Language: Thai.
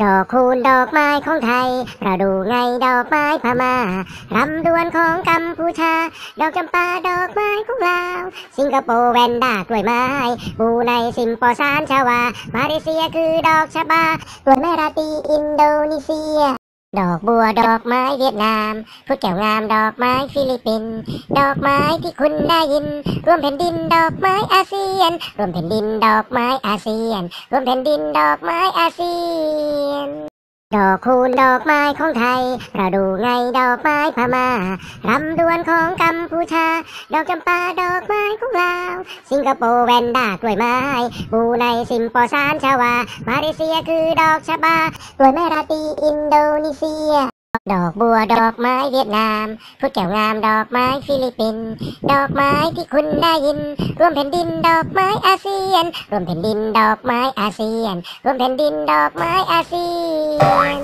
ดอกคูณดอกไม้ของไทย ประดู่ไงดอกไม้พม่าลำดวนของกัมพูชา ดอกจำปาดอกไม้ของลาว สิงคโปร์แวนด้ากล้วยไม้บรูไนซิมปอร์ซานชาวา มาเลเซียคือดอกชะบากล้วยไม้ราตรีอินโดนีเซีย ดอกบัวดอกไม้เวียดนามพุดแก้วงามดอกไม้ฟิลิปปินส์ดอกไม้ที่คุณได้ยิน รวมแผ่นดินดอกไม้อาเซียน รวมแผ่นดินดอกไม้อาเซียน รวมแผ่นดินดอกไม้อาเซียน ดอกคูณดอกไม้ของไทย ประดู่ไงดอกไม้พม่าลำดวนของกัมพูชา ดอกจำปาดอกไม้ของลาว สิงคโปร์แวนด้ากล้วยไม้บรูไนซิมปอร์ซานชาวา มาเลเซียคือดอกชะบากล้วยไม้ราตรีอินโดนีเซีย ดอกบัวดอกไม้เวียดนามพุดแก้วงามดอกไม้ฟิลิปปินส์ดอกไม้ที่คุณได้ยิน รวมแผ่นดินดอกไม้อาเซียน รวมแผ่นดินดอกไม้อาเซียน รวมแผ่นดินดอกไม้อาเซียน